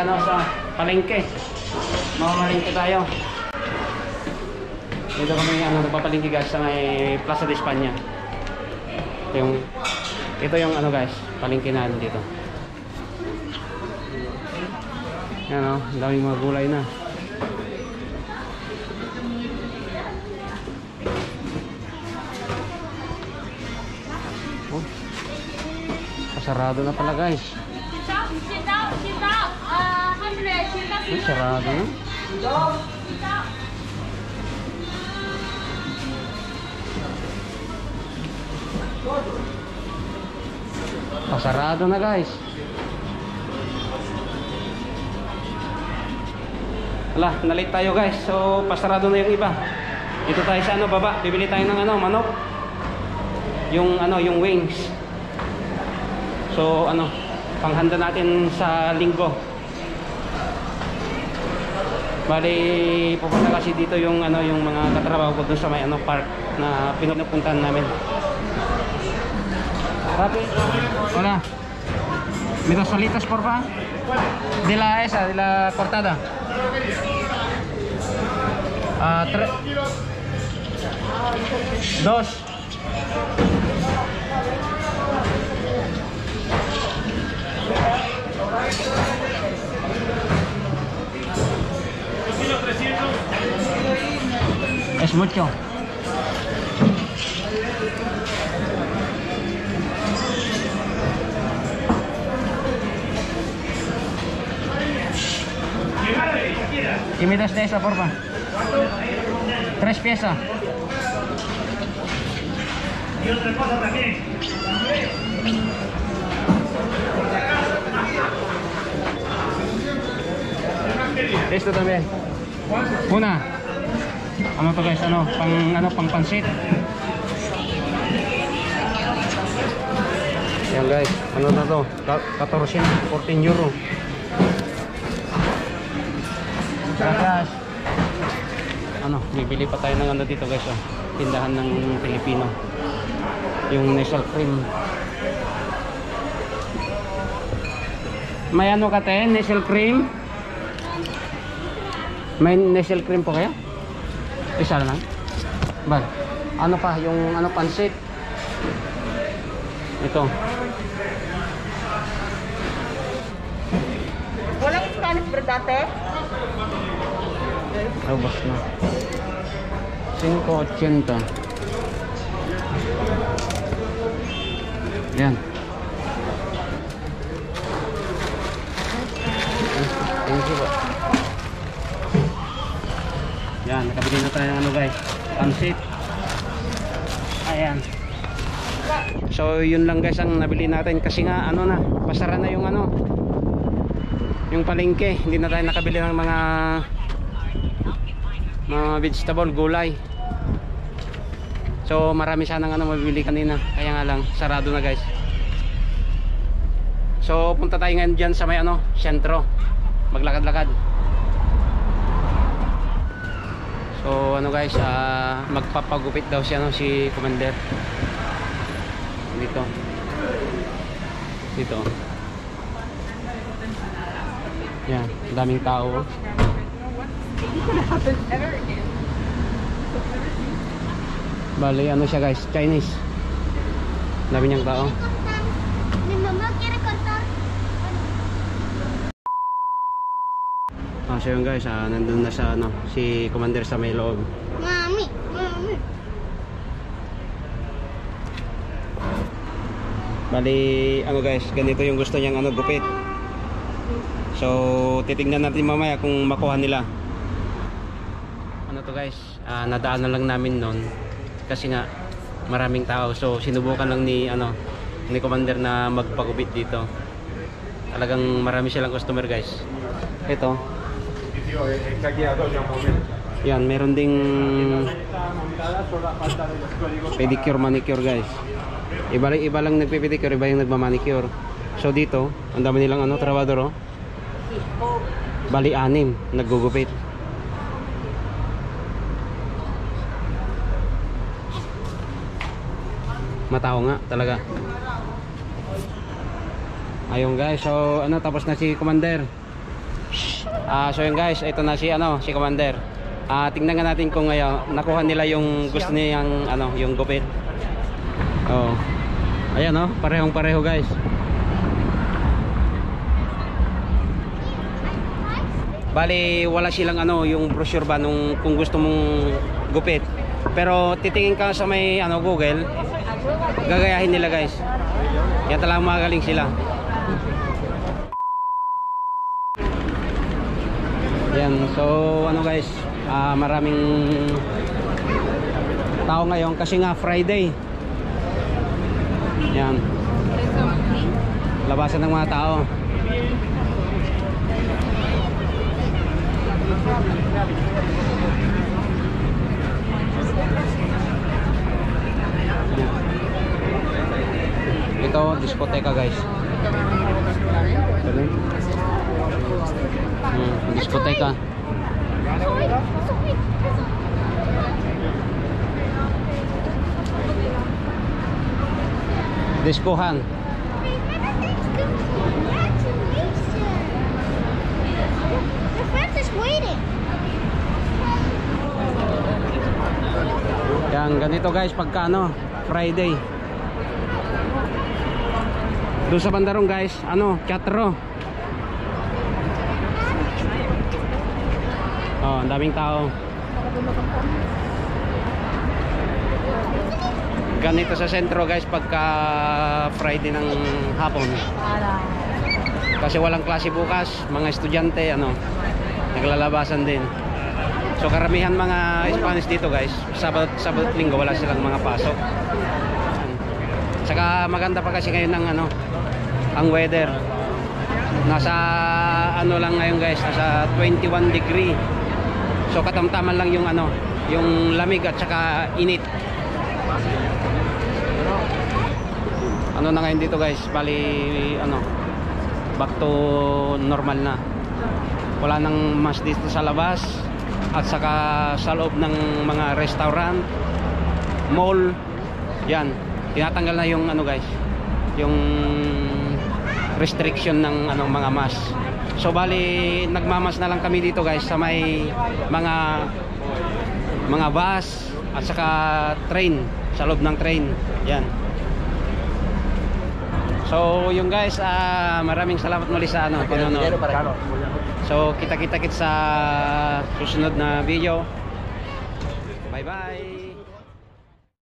ano, sa palengke. Mamamalengke tayo. Dito kami ano, nagpapalengke guys sa may Plaza de España. Ito yung, ito yung ano guys, palengke natin dito. Yan o, ang daming mga gulay na. Oh, pasarado na pala guys. Ay, sarado. Pasarado na guys. Wala, nalit tayo guys. So, pasarado na yung iba. Dito tayo sa ano, baba. Bibili tayo ng ano, manok. Yung ano, yung wings. So, ano, panghanda natin sa linggo. Bali, pupunta kasi dito yung ano, yung mga katrabaho ko doon sa may ano park na pinupuntahan namin. Papi, hola. ¿Me dos solitas, porfa? De la esa, de la cortada. Ah, tres. Dos. Es mucho. Y me das de esa, porfa. Tres piezas. Y otra cosa también. Esto también. Una. Ano to guys? Ano? Pang ano pang pansit. Yan guys. Ano na to? Ka- 14 na, 14 euro. Gracias. Ano, bibili pa tayo ng ano dito guys, oh. Tindahan ng Pilipino. Yung nasal cream. May ano ka te? Nasal cream? May nasal cream po kaya? Isa lang? Ba? Ano pa? Yung ano pansit? Ito. Walang Spanish bread dati? Ubas na. 5.80. Yan. Thank you po. Yan, nakabili na tayo ng ano guys. Pansit. Ayan. So yun lang guys ang nabili natin kasi nga ano na, pasara na yung ano yung palengke, hindi na tayo nakabili ng mga mga vegetable, gulay. So marami sanang ano mabibili kanina, kaya nga lang sarado na guys. So punta tayo ngayon diyan sa may ano, sentro. Maglakad-lakad. So ano guys, ah, magpapagupit daw si ano si Commander. Dito. Dito. Yan, daming tao. Bali, ano siya guys, Chinese. Dami niyang tao. So yun guys, ah, nandun na sa ano, si Commander sa may loob. Mami, mami. Bali, ano guys, ganito yung gusto niyang ano, gupit. So, titingnan natin mamaya kung makuha nila. Ano to guys, ah, nadaan na lang namin noon kasi nga maraming tao. So, sinubukan lang ni ano, ni Commander na magpagupit dito. Talagang marami silang customer guys. Ito. Yan, meron ding pedicure, manicure guys. Iba iba lang nagpipedicure, iba yung nagmamanicure. So dito, ang dami nilang ano, trabador oh. Bali anim, naggugupit. Matao nga talaga. Ayun guys, so ano tapos na si Commander. Ah, so yun guys, ito na si ano, si Commander. Ah, tingnan nga natin kung ngayon nakuha nila yung gusto niyang ano, yung gupit. Oh. Ayan oh, parehong pareho guys. Bali, wala silang ano, yung brochure ba nung kung gusto mong gupit. Pero titingin ka sa may ano Google, gagayahin nila guys. Yan talagang magaling sila. Yan, so ano guys, ah, maraming tao ngayon kasi nga Friday. Yan. Labasan ng mga tao. Ito, diskoteka guys. Ito Hmm, diskoteka. Diskohan. Your friend is waiting. Yan, ganito guys pagka ano, Friday. Doon sa bandarong guys, ano, teatro. Oh, ang daming tao. Ganito sa sentro guys pagka Friday ng hapon. Kasi walang klase bukas, mga estudyante ano, naglalabasan din. So karamihan mga Spanish dito guys, Sabat, Sabat Linggo wala silang mga pasok. Saka maganda pa kasi ngayon ng ano, ang weather. Nasa ano lang ngayon guys, nasa 21 degree. So katamtaman lang yung ano, yung lamig at saka init. Ano na ngayon dito guys, bali ano, back to normal na. Wala nang mas dito sa labas at saka sa loob ng mga restaurant, mall, yan. Tinatanggal na yung ano guys, yung restriction ng ano mga mas. So bali nagmamas na lang kami dito guys sa may mga mga bus at saka train sa loob ng train. Yan. So yung guys, ah, maraming salamat muli sa ano, panonood. So kita-kita kit sa susunod na video. Bye bye.